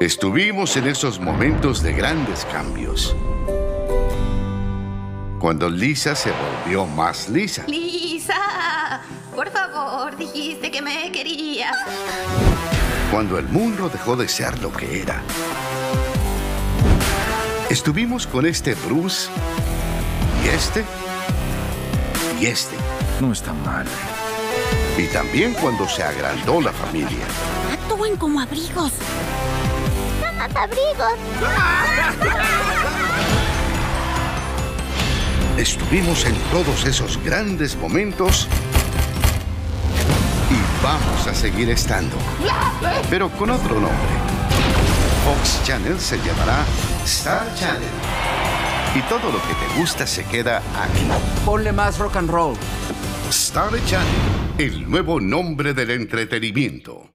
Estuvimos en esos momentos de grandes cambios. Cuando Lisa se volvió más lisa. Lisa, por favor, dijiste que me querías. Cuando el mundo dejó de ser lo que era. Estuvimos con este Bruce y este y este. No está mal. Y también cuando se agrandó la familia. Actúen como abrigos. ¡Abrigos! Estuvimos en todos esos grandes momentos y vamos a seguir estando. Pero con otro nombre. Fox Channel se llamará Star Channel. Y todo lo que te gusta se queda aquí. Ponle más rock and roll. Star Channel, el nuevo nombre del entretenimiento.